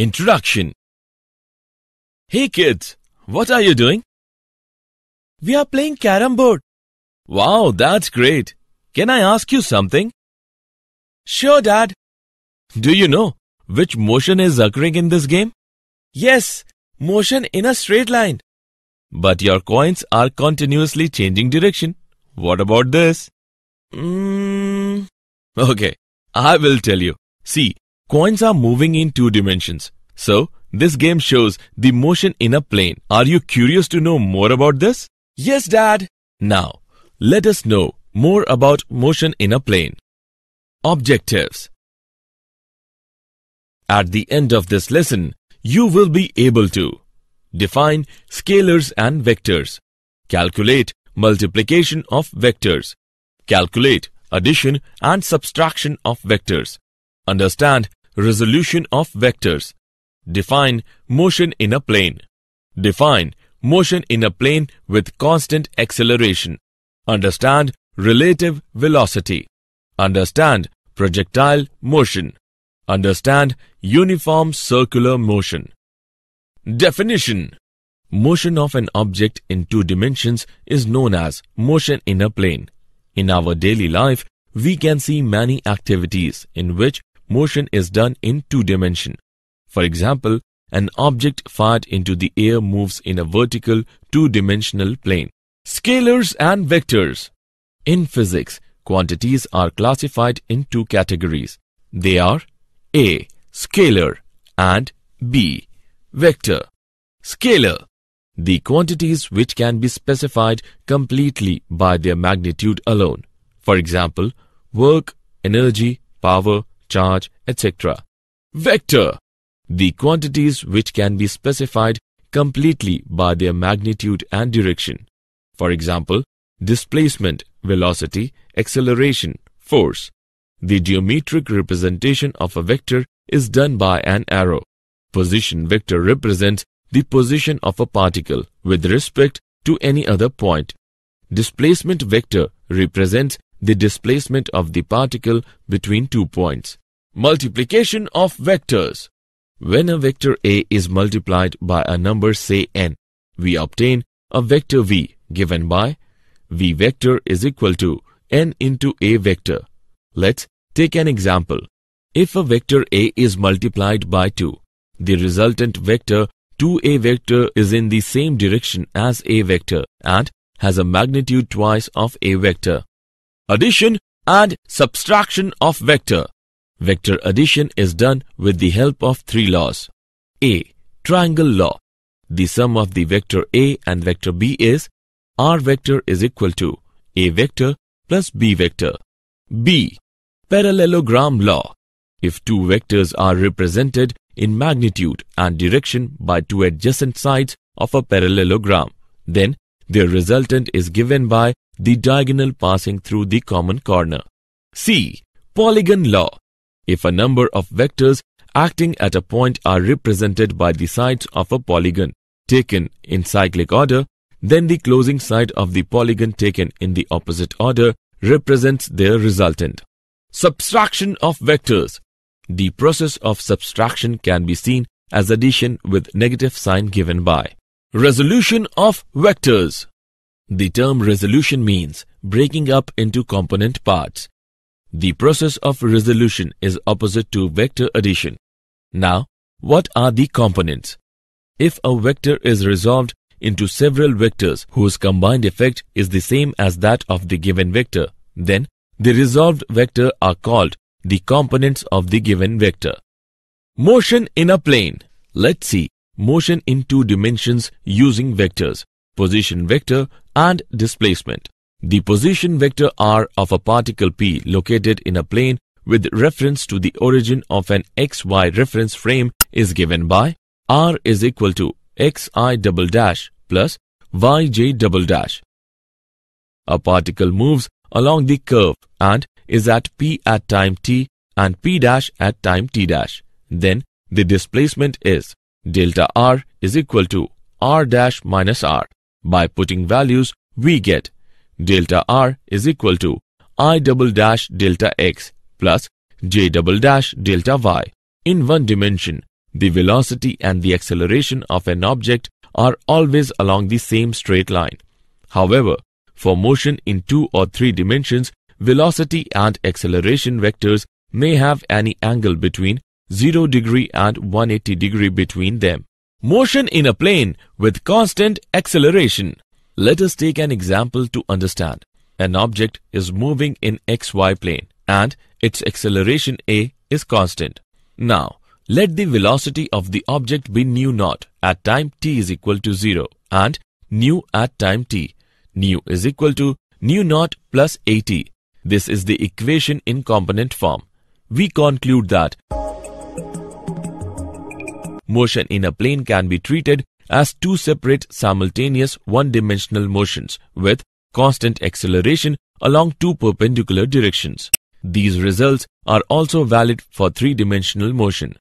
Introduction Hey kids, what are you doing? We are playing carom board. Wow, that's great. Can I ask you something? Sure, Dad. Do you know which motion is occurring in this game? Yes, motion in a straight line. But your coins are continuously changing direction. What about this? Mm, Okay, I will tell you. See, coins are moving in two dimensions. So, this game shows the motion in a plane. Are you curious to know more about this? yes, Dad. Now, let us know more about motion in a plane. Objectives At the end of this lesson, you will be able to define scalars and vectors, calculate multiplication of vectors, calculate addition and subtraction of vectors, understand resolution of vectors, define motion in a plane, define motion in a plane with constant acceleration, understand relative velocity, understand projectile motion, understand uniform circular motion. Definition. Motion of an object in two dimensions is known as motion in a plane. In our daily life, we can see many activities in which motion is done in two dimension. For example, an object fired into the air moves in a vertical two-dimensional plane. Scalars and vectors. In physics, quantities are classified in two categories. They are A. Scalar and B. Vector. Scalar. The quantities which can be specified completely by their magnitude alone. For example, work, energy, power, charge, etc. Vector. The quantities which can be specified completely by their magnitude and direction. For example, displacement, velocity, acceleration, force. The geometric representation of a vector is done by an arrow. Position vector represents the position of a particle with respect to any other point. Displacement vector represents the displacement of the particle between two points. Multiplication of vectors. When a vector A is multiplied by a number say n, we obtain a vector v given by v vector is equal to n into a vector. Let's take an example. If a vector A is multiplied by 2, the resultant vector 2a vector is in the same direction as a vector and has a magnitude twice of a vector. Addition and subtraction of vector. Vector addition is done with the help of three laws. A. Triangle law. The sum of the vector A and vector B is R vector is equal to A vector plus B vector. B. Parallelogram law. If two vectors are represented in magnitude and direction by two adjacent sides of a parallelogram, then their resultant is given by the diagonal passing through the common corner. C. Polygon law. If a number of vectors acting at a point are represented by the sides of a polygon taken in cyclic order, then the closing side of the polygon taken in the opposite order represents their resultant. Subtraction of vectors. The process of subtraction can be seen as addition with negative sign given by. Resolution of vectors. The term resolution means breaking up into component parts. The process of resolution is opposite to vector addition. Now, what are the components? If a vector is resolved into several vectors whose combined effect is the same as that of the given vector, then the resolved vector are called the components of the given vector. Motion in a plane. Let's see motion in two dimensions using vectors, position vector and displacement. The position vector r of a particle p located in a plane with reference to the origin of an xy reference frame is given by r is equal to xi double dash plus yj double dash. A particle moves along the curve and is at p at time t and p dash at time t dash. Then the displacement is delta r is equal to r dash minus r. By putting values, we get delta r is equal to i double dash delta x plus j double dash delta y. In one dimension, the velocity and the acceleration of an object are always along the same straight line. However, for motion in two or three dimensions, velocity and acceleration vectors may have any angle between 0 degree and 180 degree between them. Motion in a plane with constant acceleration. Let us take an example to understand. An object is moving in xy plane and its acceleration a is constant. Now, let the velocity of the object be nu naught at time t is equal to 0 and nu at time t. Nu is equal to nu naught plus at. This is the equation in component form. We conclude that motion in a plane can be treated as two separate simultaneous one-dimensional motions with constant acceleration along two perpendicular directions. These results are also valid for three-dimensional motion.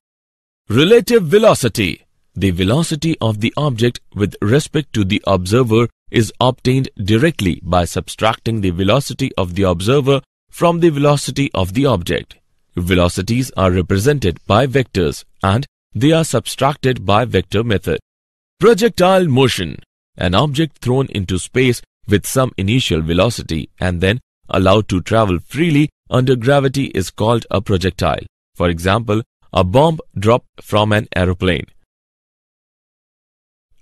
Relative velocity. The velocity of the object with respect to the observer is obtained directly by subtracting the velocity of the observer from the velocity of the object. Velocities are represented by vectors and they are subtracted by vector method. Projectile motion. An object thrown into space with some initial velocity and then allowed to travel freely under gravity is called a projectile. For example, a bomb dropped from an aeroplane.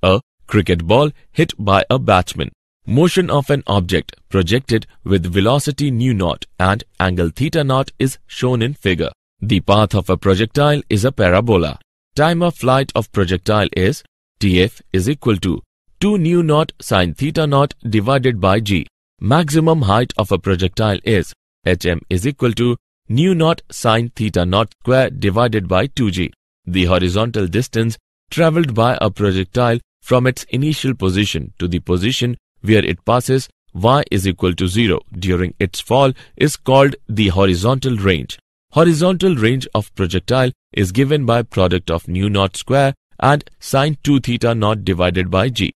A cricket ball hit by a batsman. Motion of an object projected with velocity nu naught and angle theta naught is shown in figure. The path of a projectile is a parabola. Time of flight of projectile is Tf is equal to 2 nu naught sine theta naught divided by g. Maximum height of a projectile is hm is equal to nu naught sine theta naught square divided by 2g. The horizontal distance travelled by a projectile from its initial position to the position where it passes y is equal to 0 during its fall is called the horizontal range. Horizontal range of projectile is given by product of nu naught square and sine 2 theta naught divided by g.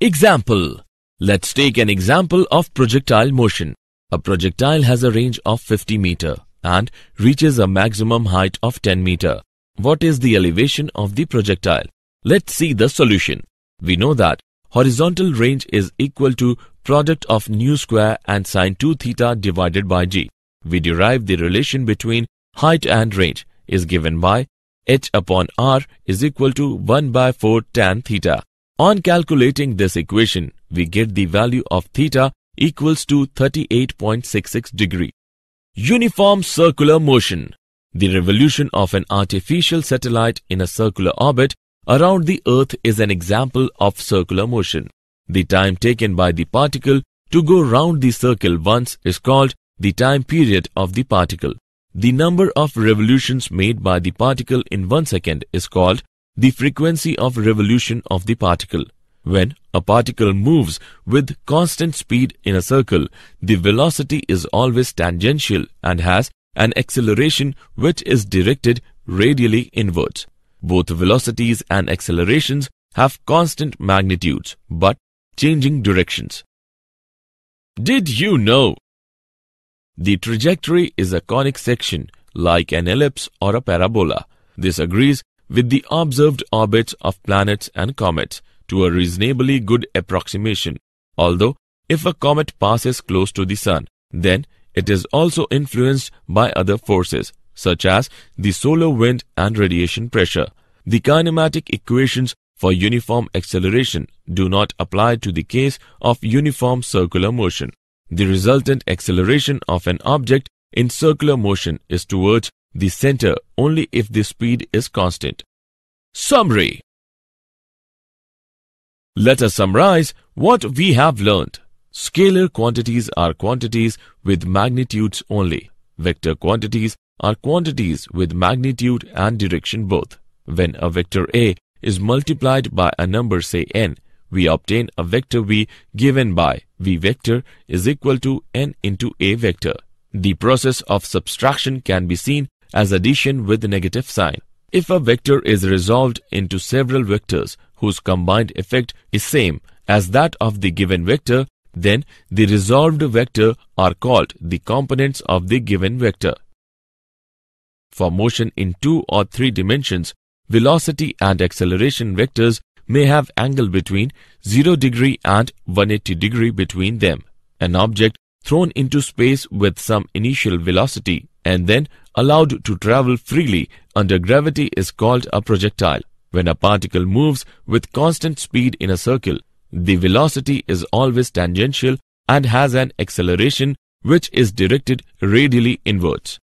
Example. Let's take an example of projectile motion. A projectile has a range of 50 meter and reaches a maximum height of 10 meter. What is the elevation of the projectile? Let's see the solution. We know that horizontal range is equal to product of nu square and sine 2 theta divided by g. We derive the relation between height and range is given by h upon r is equal to 1 by 4 tan theta. On calculating this equation, we get the value of theta equals to 38.66 degree. Uniform circular motion. The revolution of an artificial satellite in a circular orbit around the Earth is an example of circular motion. The time taken by the particle to go round the circle once is called the time period of the particle. The number of revolutions made by the particle in one second is called the frequency of revolution of the particle. When a particle moves with constant speed in a circle, the velocity is always tangential and has an acceleration which is directed radially inwards. Both velocities and accelerations have constant magnitudes but changing directions. Did you know? The trajectory is a conic section like an ellipse or a parabola. This agrees with the observed orbits of planets and comets to a reasonably good approximation. Although, if a comet passes close to the Sun, then it is also influenced by other forces, such as the solar wind and radiation pressure. The kinematic equations for uniform acceleration do not apply to the case of uniform circular motion. The resultant acceleration of an object in circular motion is towards the center only if the speed is constant. Summary Let us summarize what we have learned. Scalar quantities are quantities with magnitudes only. Vector quantities are quantities with magnitude and direction both. When a vector A is multiplied by a number say n, we obtain a vector v given by v vector is equal to n into a vector. The process of subtraction can be seen as addition with negative sign. If a vector is resolved into several vectors whose combined effect is same as that of the given vector, then the resolved vector are called the components of the given vector. For motion in two or three dimensions, velocity and acceleration vectors may have angle between 0 degree and 180 degree between them. An object thrown into space with some initial velocity and then allowed to travel freely under gravity is called a projectile. When a particle moves with constant speed in a circle, the velocity is always tangential and has an acceleration which is directed radially inwards.